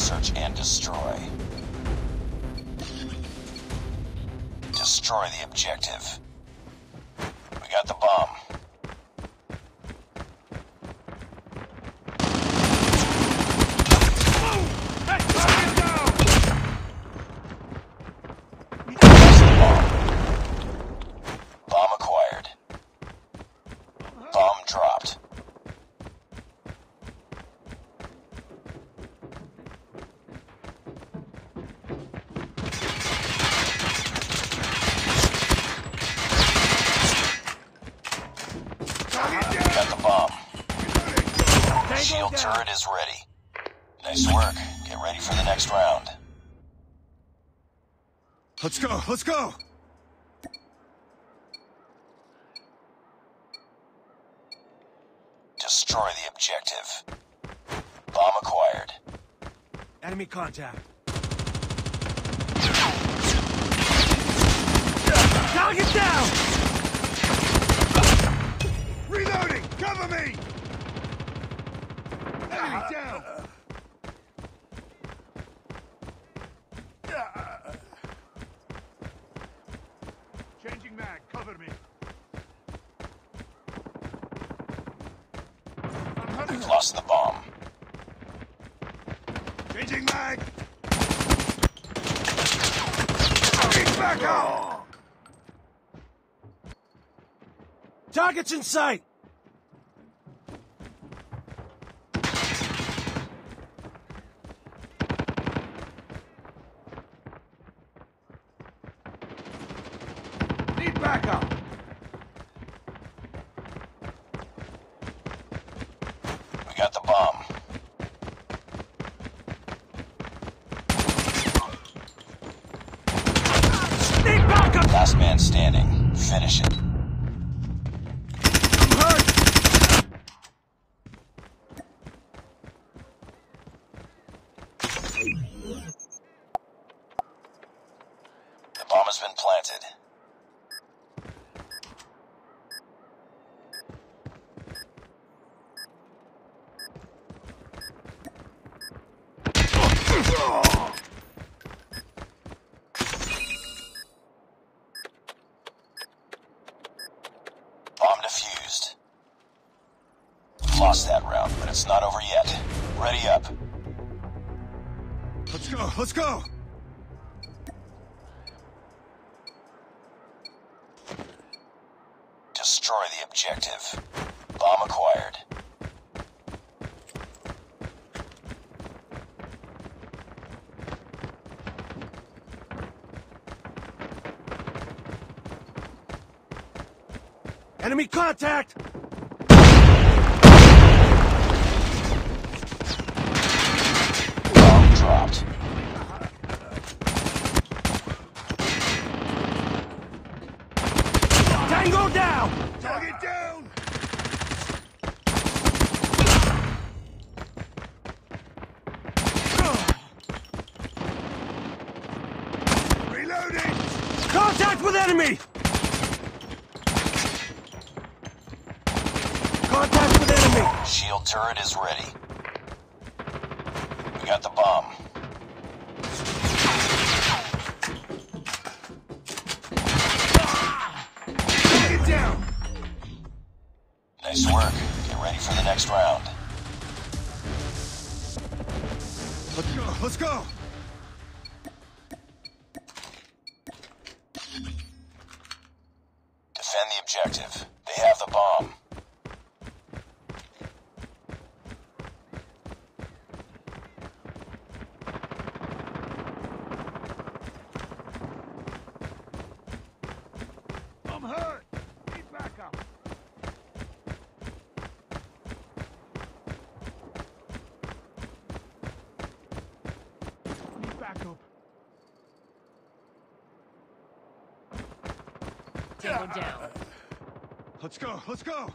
Search and destroy. Destroy the objective. We got the bomb. Shield turret is ready. Nice work. Get ready for the next round. Let's go, let's go! Destroy the objective. Bomb acquired. Enemy contact. Target down! Reloading! Cover me! Enemy down! Changing mag, cover me. We've Lost the bomb. Changing mag! Get back up! Targets in sight! Need backup! We got the bomb. Need backup! Last man standing. Finish it. The bomb has been planted. Bomb defused. Lost that round, but it's not over yet. Ready up. Let's go, let's go! Destroy the objective. Bomb acquired. Enemy contact! Bomb dropped. Tango down! Target down! Reloading! Contact with enemy! Contact with enemy! Shield turret is ready. We got the bomb. Get down! Nice work. Get ready for the next round. Let's go, let's go! Defend the objective. They have the bomb. I'm hurt! Need backup! Need backup. Tango down. Let's go, let's go!